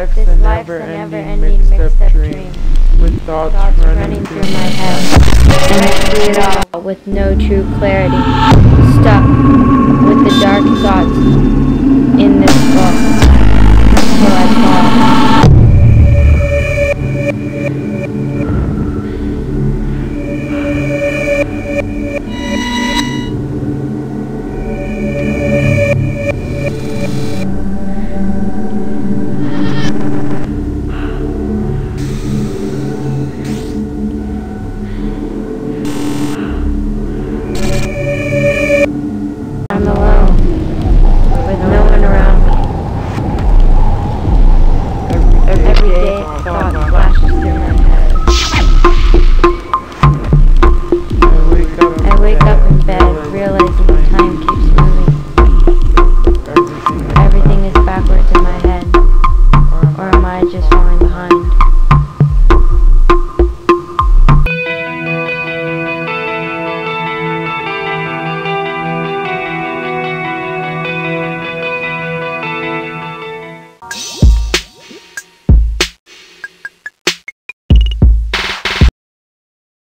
life's This a life's a never-ending never mixed-up dream, dream, with thoughts, thoughts running, through my head, and I see it all with no true clarity, stuck with the dark thoughts.